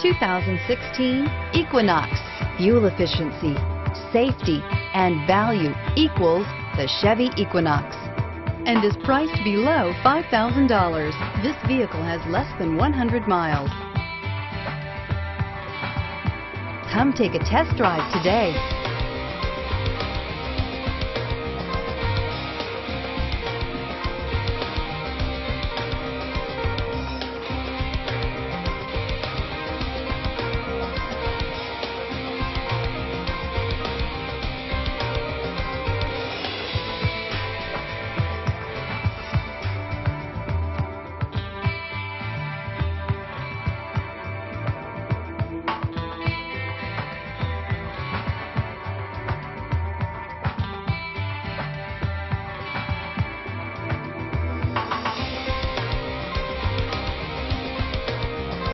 2016 Equinox. Fuel efficiency, safety, and value equals the Chevy Equinox and is priced below $5,000. This vehicle has less than 100 miles. Come take a test drive today.